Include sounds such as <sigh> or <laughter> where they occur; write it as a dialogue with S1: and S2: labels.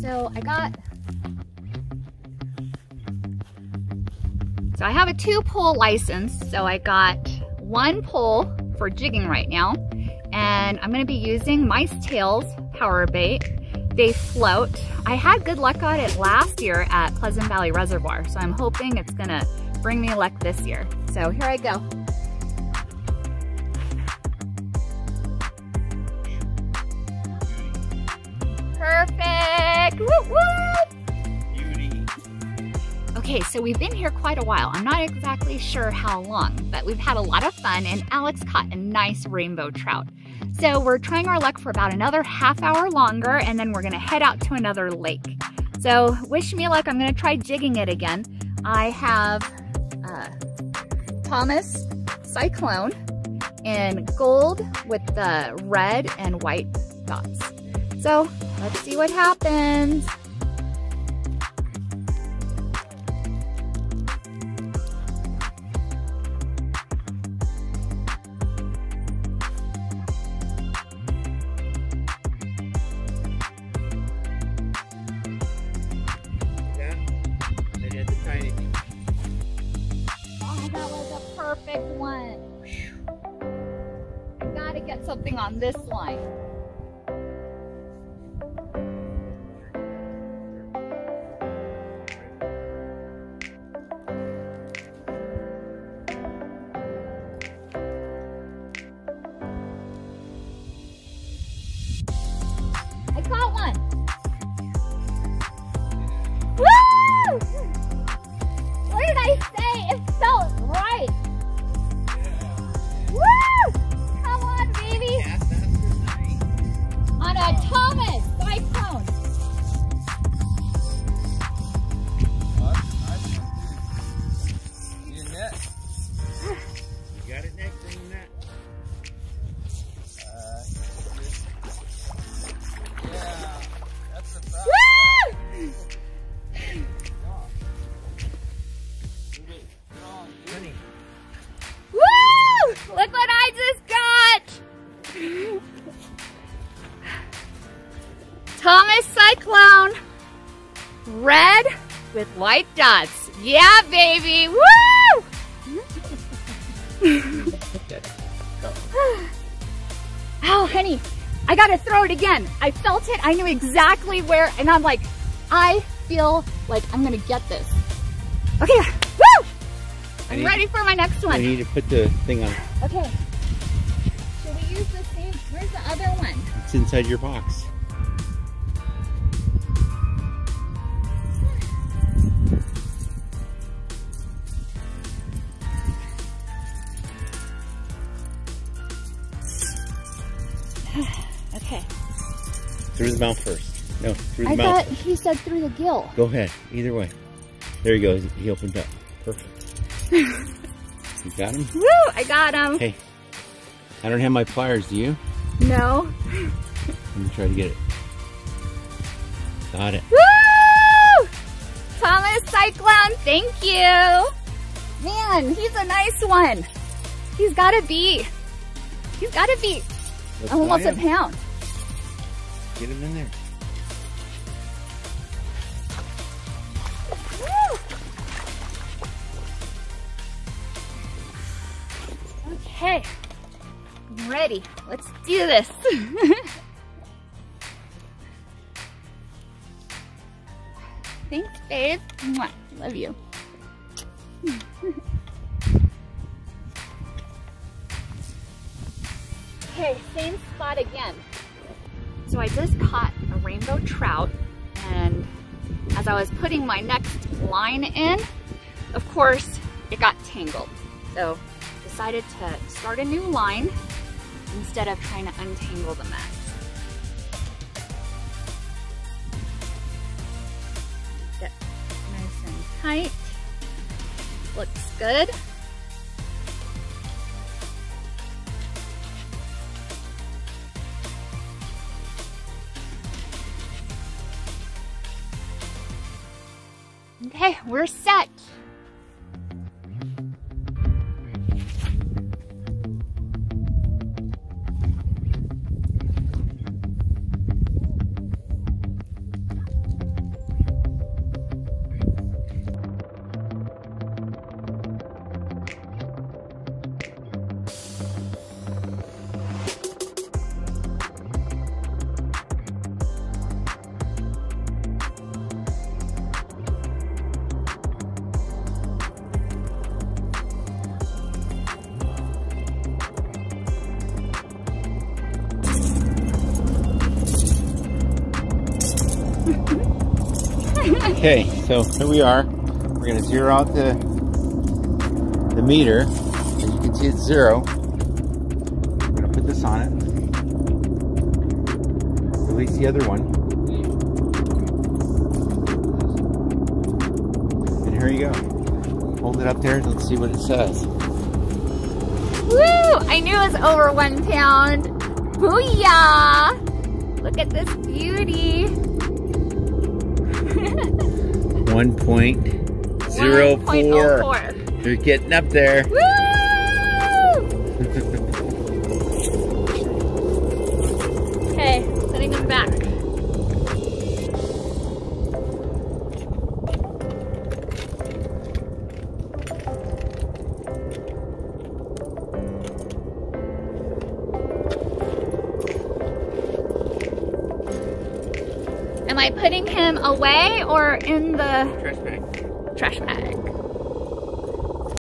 S1: so I got, so I have a two pole license. So I got one pole for jigging right now. And I'm gonna be using Mice Tails power bait. They float. I had good luck on it last year at Pleasant Valley Reservoir. So I'm hoping it's gonna bring me luck this year. So here I go. Perfect! Woo woo!
S2: Beauty.
S1: Okay, so we've been here quite a while. I'm not exactly sure how long, but we've had a lot of fun and Alex caught a nice rainbow trout. So we're trying our luck for about another half hour longer and then we're gonna head out to another lake. So wish me luck, I'm gonna try jigging it again. I have uh, Thomas Cyclone in gold with the red and white dots. So let's see what happens. Oh, perfect one. Gotta get something on this line. Thomas Cyclone. Red with white dots. Yeah, baby. Woo! <laughs> Oh, honey, I gotta throw it again. I felt it. I knew exactly where, and I'm like, I feel like I'm gonna get this. Okay, woo! I'm
S2: need-
S1: ready for my next one.
S2: I need to put the thing on.
S1: Okay. Should we use same? Where's the other one?
S2: It's inside your box. <sighs>
S1: Okay.
S2: Through the mouth first. No, through the
S1: I
S2: mouth.
S1: thought he said through the gill.
S2: Go ahead. Either way. There he goes. He opened up. Perfect. <laughs> you got him?
S1: Woo! I got him.
S2: Hey. I don't have my pliers, do you?
S1: No.
S2: Let me try to get it. Got it.
S1: Woo! Thomas Cyclone, thank you. Man, he's a nice one. He's gotta be. He's gotta be
S2: Let's
S1: almost a pound.
S2: Get him in there.
S1: Woo! Okay, I'm ready. Let's do this. <laughs> Thanks, babe. Mwah. Love you. <laughs> okay, same spot again. So I just caught a rainbow trout and as I was putting my next line in, of course, it got tangled. So decided to start a new line instead of trying to untangle the mess. Get nice and tight. Looks good. Okay, we're set.
S2: Okay, so here we are. We're gonna zero out the the meter, As you can see it's zero. We're gonna put this on it. Release the other one. And here you go. Hold it up there and let's see what it says.
S1: Woo! I knew it was over one pound. Booyah! Look at this beauty.
S2: 1.04.
S1: 1.04.
S2: You're getting up there.
S1: Woo! <laughs> I putting him away or in the
S2: Trash bag.
S1: trash bag?